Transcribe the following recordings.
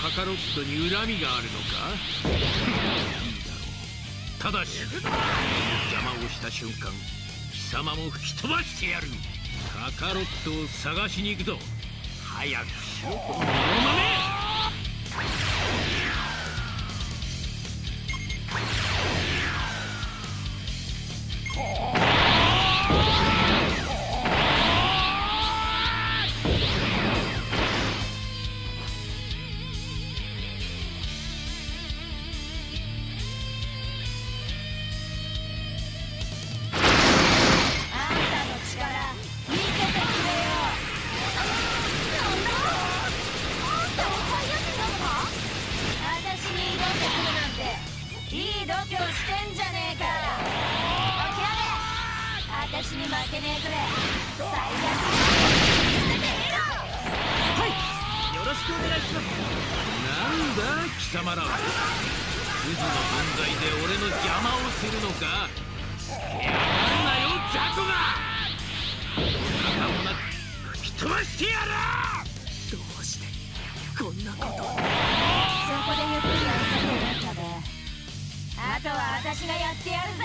カカロットに恨みがあるのか？いいだろう。ただし邪魔をした瞬間貴様も吹き飛ばしてやる。カカロットを探しに行くぞ早くしろこの野負けねえぜ最悪はい。よろしくお願いします。なんだ貴様らはクズの分際で俺の邪魔をす。るのかつけやがるなよ雑魚が仲もなく吹き飛ばしてやらどうしてこんなことそこでゆっくり遊んでるんだべあとは私がやってやるぜ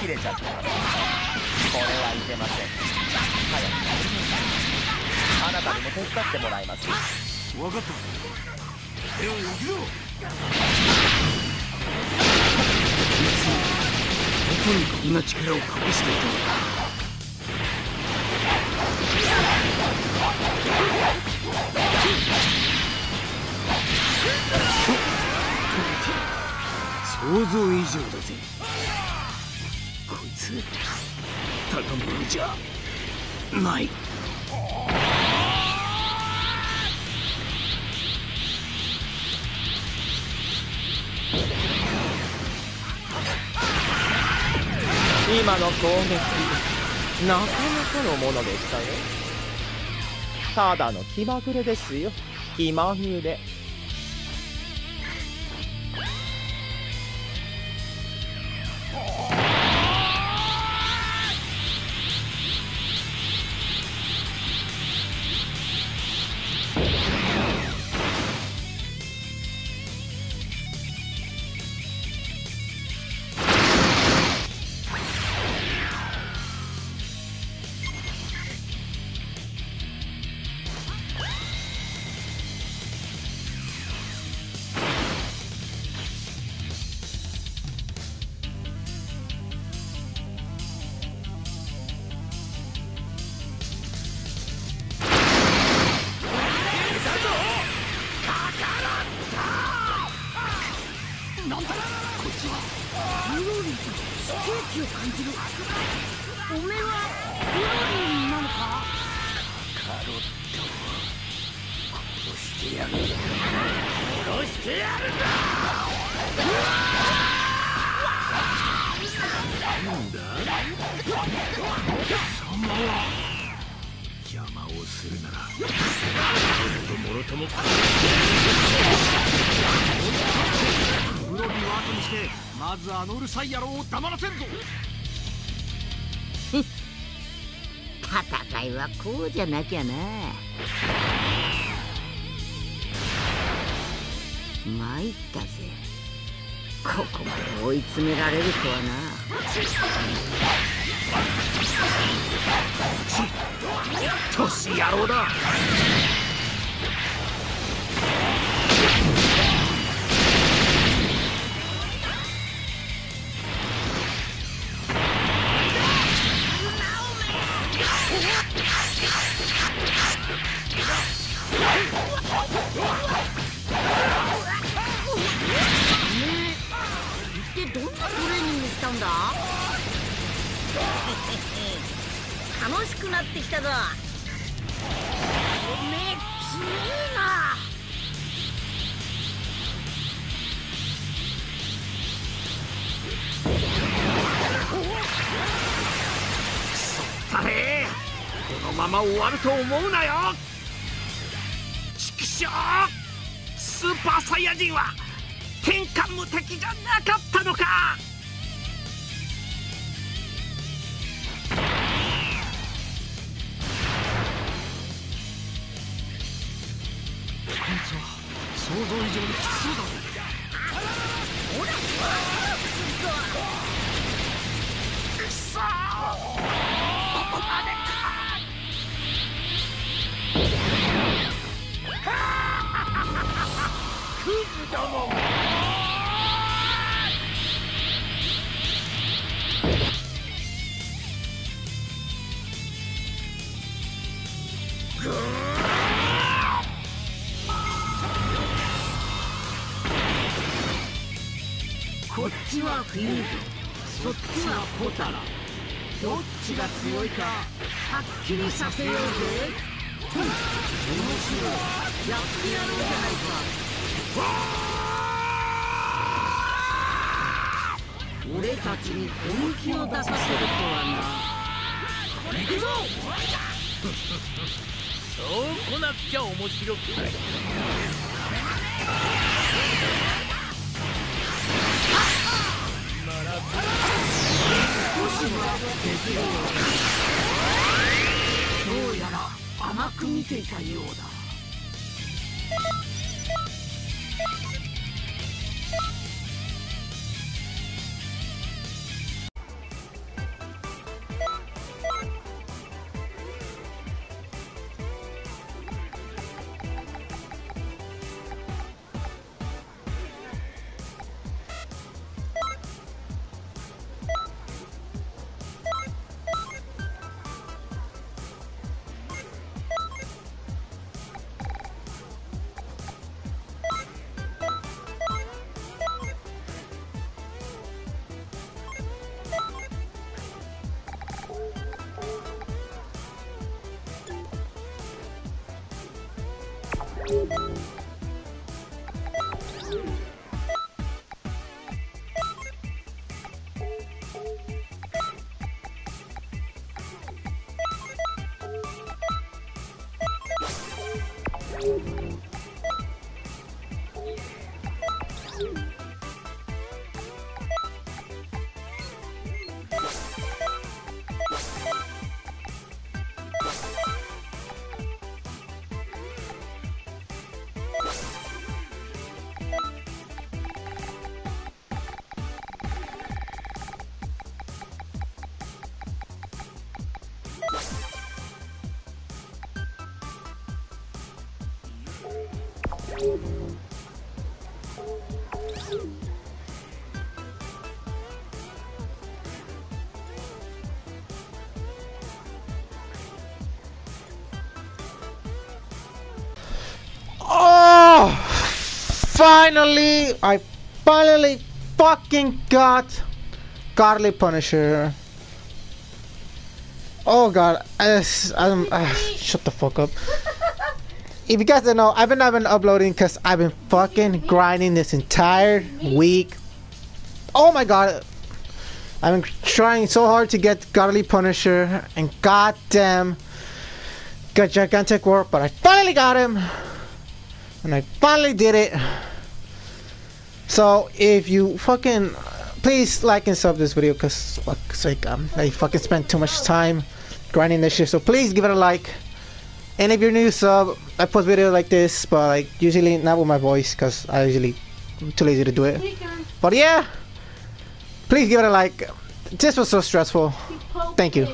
切れちゃったこれはいけません早くあなたにも手伝ってもらいます。分かった。手を置くぞ。どこにこんな力を隠していたのか想像以上だぜこいつただものじゃない。今の攻撃なかなかのものでしたよ。ただの気まぐれですよ。気まぐれ。感じるおめえは。料理人なのかカロット殺してやる殺してやるぞなんだ貴様は邪魔をするならもろとも殺してやるまずあのうるさい野郎を黙らせんぞ。戦いはこうじゃなきゃな。参ったぜ。ここまで追い詰められるとは年野郎だ楽しくなってきたぞ。おめえ強えな。され。このまま終わると思うなよ。畜生スーパーサイヤ人は天下無敵じゃなかったのか。想像以上にきつそうだほら。くそここまでかクズどもフィールドそっちはポタラ。どっちが強いかはっきりさせようぜふん面白いやってやろうじゃないか俺たちに本気を出させるとはな行くぞそう来なくちゃ面白くないどうやら甘く見ていたようだ。Bye. Oh! Finally! I finally fucking got Godly Punisher. Oh god, I, I'm, uh, shut the fuck up. If you guys don't know, I've been, I've been uploading because I've been fucking grinding this entire week. Oh my god. I've been trying so hard to get Godly Punisher and goddamn got gigantic work, but I finally got him. And I finally did it. So if you fucking please like and sub this video because fuck's sake um, I fucking spent too much time grinding this shit. So please give it a like. And if you're new sub, I post videos like this, but like usually not with my voice because I usually I'm too lazy to do it. But yeah, please give it a like. This was so stressful. Thank you.